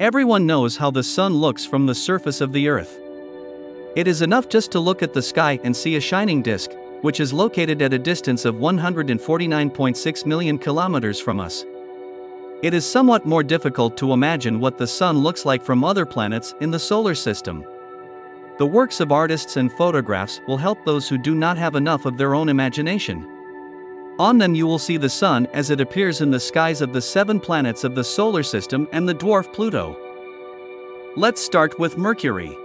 Everyone knows how the sun looks from the surface of the earth. It is enough just to look at the sky and see a shining disk, which is located at a distance of 149.6 million kilometers from us. It is somewhat more difficult to imagine what the sun looks like from other planets in the solar system. The works of artists and photographs will help those who do not have enough of their own imagination. On them you will see the sun as it appears in the skies of the seven planets of the solar system and the dwarf Pluto. Let's start with Mercury.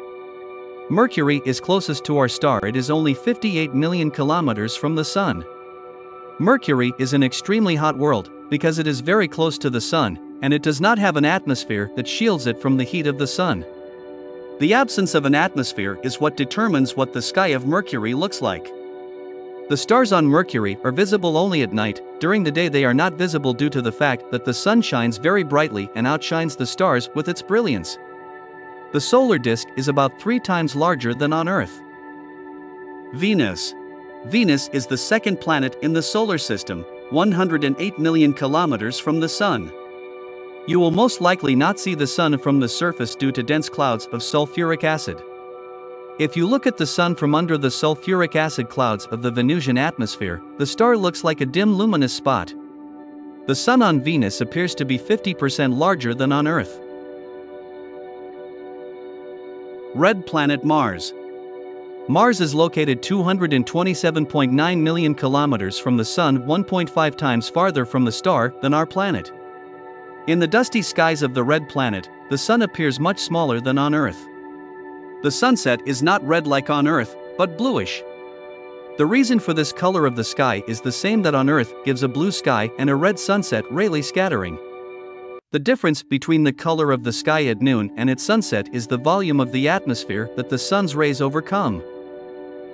Mercury is closest to our star, it is only 58 million kilometers from the Sun. Mercury is an extremely hot world because it is very close to the Sun, and it does not have an atmosphere that shields it from the heat of the Sun. The absence of an atmosphere is what determines what the sky of Mercury looks like. The stars on Mercury are visible only at night, during the day they are not visible due to the fact that the sun shines very brightly and outshines the stars with its brilliance. The solar disk is about three times larger than on Earth. Venus. Venus is the second planet in the solar system, 108 million kilometers from the Sun. You will most likely not see the Sun from the surface due to dense clouds of sulfuric acid. If you look at the Sun from under the sulfuric acid clouds of the Venusian atmosphere, the star looks like a dim luminous spot. The Sun on Venus appears to be 50% larger than on Earth. Red planet Mars. Mars is located 227.9 million kilometers from the Sun, 1.5 times farther from the star than our planet. In the dusty skies of the red planet, the Sun appears much smaller than on Earth. The sunset is not red like on Earth, but bluish. The reason for this color of the sky is the same that on Earth gives a blue sky and a red sunset Rayleigh scattering. The difference between the color of the sky at noon and at sunset is the volume of the atmosphere that the sun's rays overcome.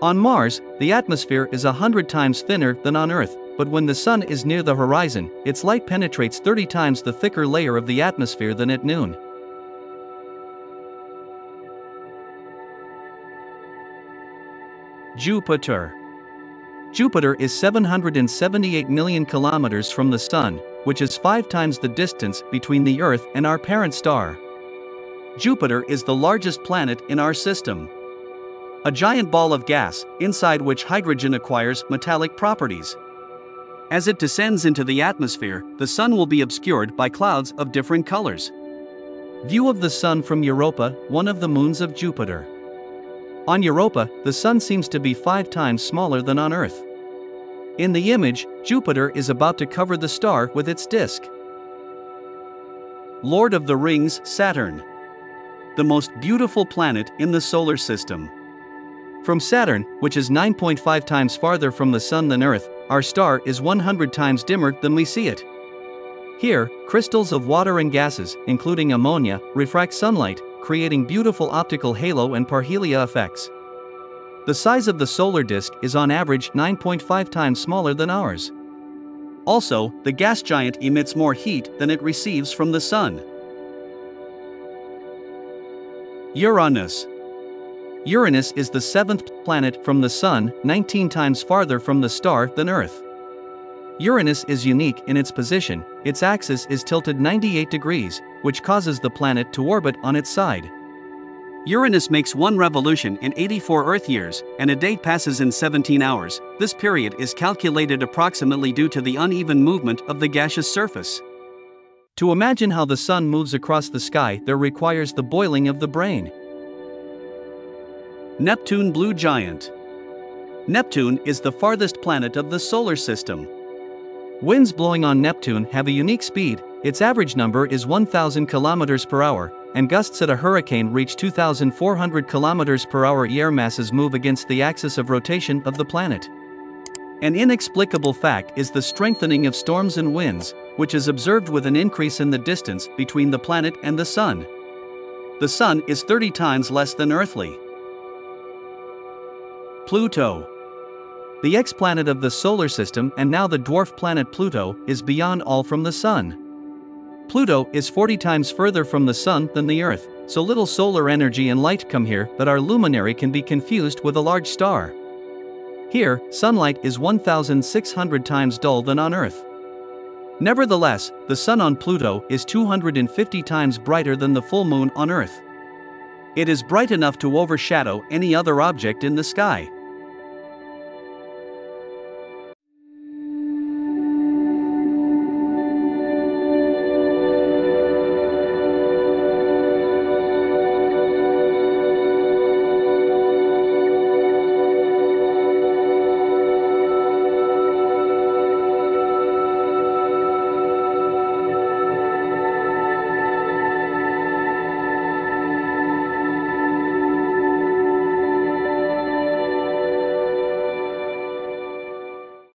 On Mars, the atmosphere is a hundred times thinner than on Earth, but when the sun is near the horizon, its light penetrates 30 times the thicker layer of the atmosphere than at noon. Jupiter Jupiter is 778 million kilometers from the Sun, which is five times the distance between the Earth and our parent star. Jupiter is the largest planet in our system. A giant ball of gas, inside which hydrogen acquires metallic properties. As it descends into the atmosphere, the Sun will be obscured by clouds of different colors. View of the Sun from Europa, one of the moons of Jupiter. On Europa, the Sun seems to be five times smaller than on Earth. In the image, Jupiter is about to cover the star with its disk. Lord of the Rings Saturn. The most beautiful planet in the solar system. From Saturn, which is 9.5 times farther from the Sun than Earth, our star is 100 times dimmer than we see it. Here, crystals of water and gases, including ammonia, refract sunlight, creating beautiful optical halo and parhelia effects. The size of the solar disk is on average 9.5 times smaller than ours. Also, the gas giant emits more heat than it receives from the Sun. Uranus Uranus is the seventh planet from the Sun, 19 times farther from the star than Earth. Uranus is unique in its position, its axis is tilted 98 degrees, which causes the planet to orbit on its side. Uranus makes one revolution in 84 Earth years, and a day passes in 17 hours. This period is calculated approximately due to the uneven movement of the gaseous surface. To imagine how the sun moves across the sky, there requires the boiling of the brain. Neptune Blue Giant Neptune is the farthest planet of the solar system. Winds blowing on Neptune have a unique speed, its average number is 1000 km per hour, and gusts at a hurricane reach 2,400 km per hour. Air masses move against the axis of rotation of the planet. An inexplicable fact is the strengthening of storms and winds, which is observed with an increase in the distance between the planet and the Sun. The Sun is 30 times less than earthly. Pluto. The ex-planet of the solar system and now the dwarf planet Pluto is beyond all from the Sun. Pluto is 40 times further from the Sun than the Earth, so little solar energy and light come here that our luminary can be confused with a large star. Here, sunlight is 1,600 times dull than on Earth. Nevertheless, the Sun on Pluto is 250 times brighter than the full moon on Earth. It is bright enough to overshadow any other object in the sky.